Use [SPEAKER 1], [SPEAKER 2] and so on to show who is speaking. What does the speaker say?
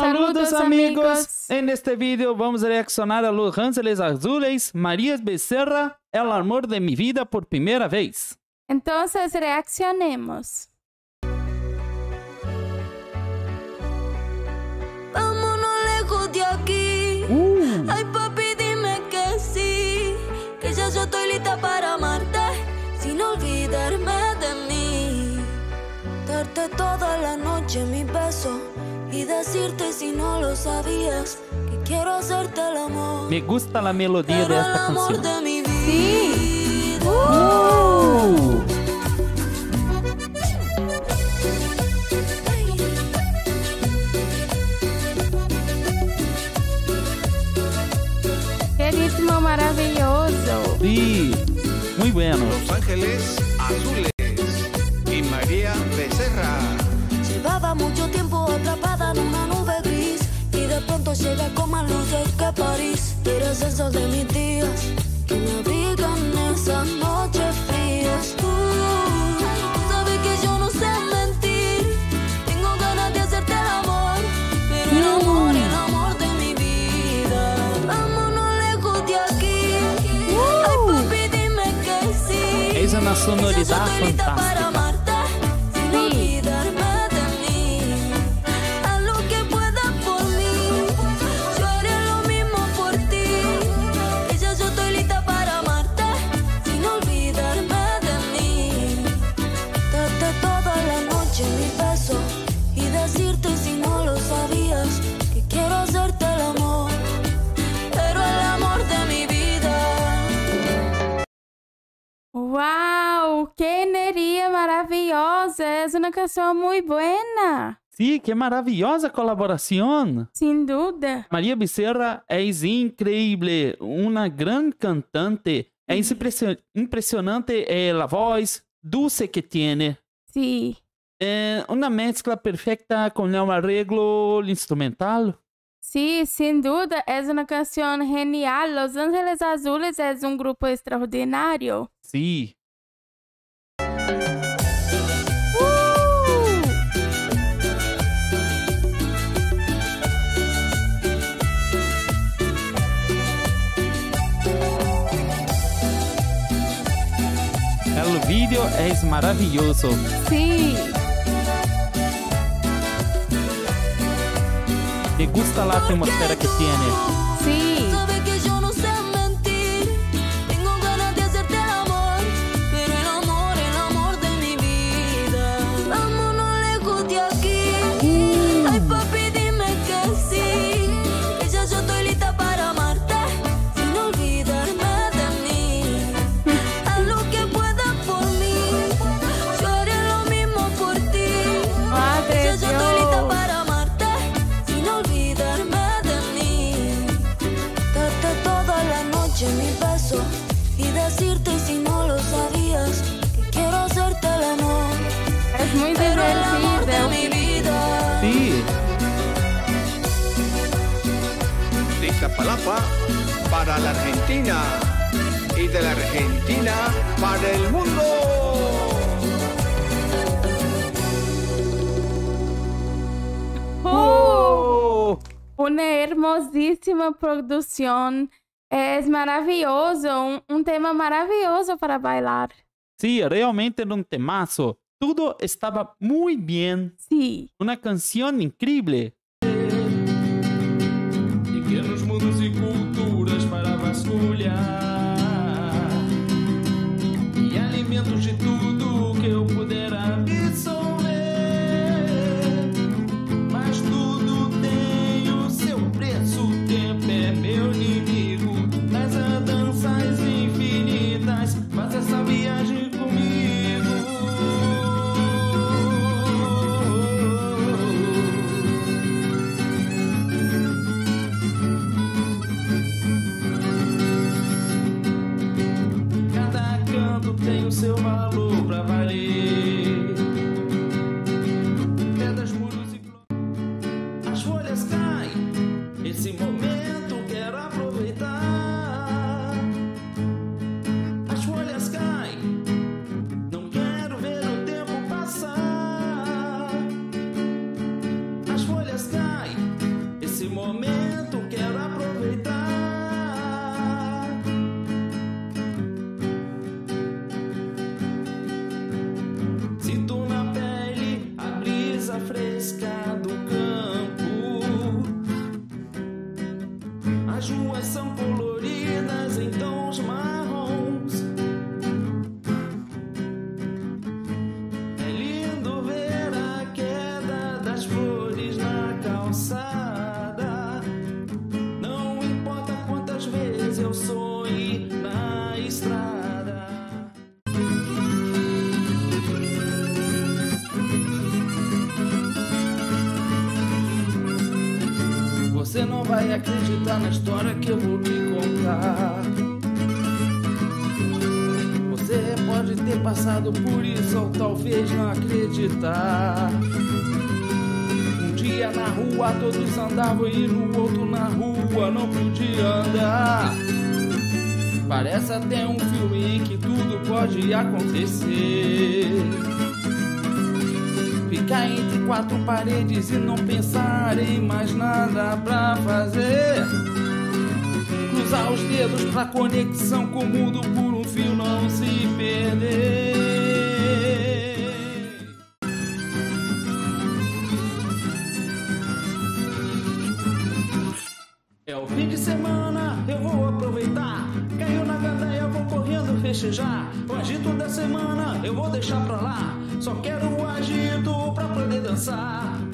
[SPEAKER 1] Saludos,
[SPEAKER 2] Saludos,
[SPEAKER 1] amigos.
[SPEAKER 2] amigos.
[SPEAKER 1] En este video vamos a reaccionar a Los Ángeles Azules, María Becerra, El amor de mi vida por primera vez.
[SPEAKER 2] Entonces reaccionemos.
[SPEAKER 3] Vámonos lejos de aquí.
[SPEAKER 1] Uh,
[SPEAKER 3] Ay, papi, dime que sí. Que ya yo estoy lista para amarte. Sin olvidarme de mí. Darte toda la noche mi beso. Y decirte si no lo sabías. Que quiero hacerte el amor.
[SPEAKER 1] me gusta la melodía de esta
[SPEAKER 3] amor
[SPEAKER 1] canción.
[SPEAKER 3] de mi vida.
[SPEAKER 2] Sí.
[SPEAKER 1] Uh,
[SPEAKER 2] Qué ritmo maravilloso.
[SPEAKER 1] sí, muy bueno.
[SPEAKER 4] Los Ángeles Azules y María Becerra.
[SPEAKER 3] Llevaba mucho tiempo atrapada en una nube gris y de pronto llega con más luces que París. Eres el sol de mis días que me abrigan esas noches frías. Tú sabes que yo no sé mentir, tengo ganas de hacerte el amor, pero el amor, el amor de mi vida. Vámonos lejos de aquí. Ay, papi, dime que sí.
[SPEAKER 1] Es una sonoridad fantástica.
[SPEAKER 2] Es una canción muy buena.
[SPEAKER 1] Sí, que maravillosa colaboração.
[SPEAKER 2] Sin duda.
[SPEAKER 1] Maria Becerra é incrível, uma grande cantante. É impressio- impressionante eh, a voz dulce que tiene.
[SPEAKER 2] Sí.
[SPEAKER 1] É uma mescla perfeita com o arreglo instrumental.
[SPEAKER 2] Sí, sin duda, es una canción genial. Los Ángeles Azules es un grupo extraordinario.
[SPEAKER 1] Sim.
[SPEAKER 2] ¡Uh!
[SPEAKER 1] Vídeo é maravilhoso.
[SPEAKER 2] Sí,
[SPEAKER 1] Me gusta a atmosfera que tiene.
[SPEAKER 2] sí.
[SPEAKER 4] Iztapalapa para la Argentina y de la Argentina para el mundo.
[SPEAKER 1] Oh!
[SPEAKER 2] Una hermosísima producción. Es maravilloso, un, un tema maravilloso para bailar.
[SPEAKER 1] Sim, realmente era um temaço. Tudo estava muito bem.
[SPEAKER 2] Sí.
[SPEAKER 1] Uma canção incrível.
[SPEAKER 5] Pequenos mundos e culturas para vasculhar. E alimentos de tudo que eu puder absorver. Mas tudo tem o seu preço O tempo é meu inimigo. Nas andanças infinitas Faz essa viagem tem o seu valor pra valer. Coloridas em tons marrons. É lindo ver a queda das flores na calçada. Não importa quantas vezes eu sonhe vai acreditar na história que eu vou te contar. Você pode ter passado por isso ou talvez não acreditar. Um dia na rua todos andavam e no outro na rua não podia andar. Parece até um filme em que tudo pode acontecer. Ficar entre quatro paredes e não pensar em mais nada pra fazer. Cruzar os dedos pra conexão com o mundo por um fio não se perder. É o fim de semana, eu vou aproveitar. Caiu na gandaia, eu vou correndo festejar. O agito da semana eu vou deixar pra lá. Só quero agito pra poder dançar.